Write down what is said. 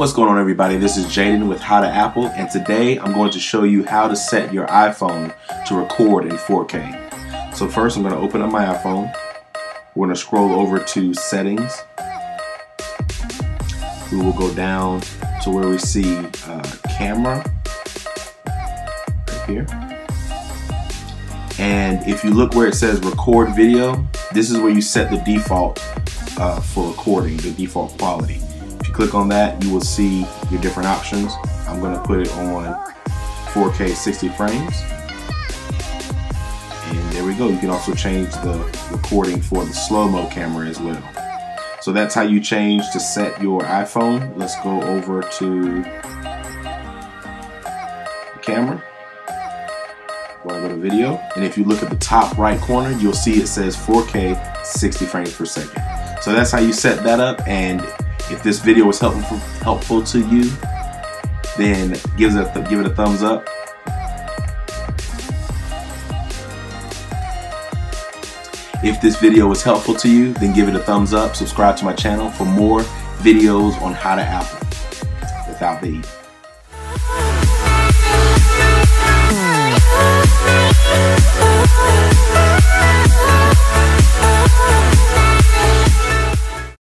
What's going on everybody? This is Jaden with How to Apple and today I'm going to show you how to set your iPhone to record in 4K. So first I'm going to open up my iPhone. We're going to scroll over to settings. We will go down to where we see uh, camera right here. And if you look where it says record video, this is where you set the default uh, for recording, the default quality. You click on that, you will see your different options. I'm gonna put it on 4K 60 frames. And there we go. You can also change the recording for the slow-mo camera as well. So that's how you change to set your iPhone. Let's go over to the camera. Go to video. And if you look at the top right corner, you'll see it says 4K 60 frames per second. So that's how you set that up. And if this video was helpful helpful to you, then give it a, give it a thumbs up. If this video was helpful to you, then give it a thumbs up. Subscribe to my channel for more videos on how to Apple without the E.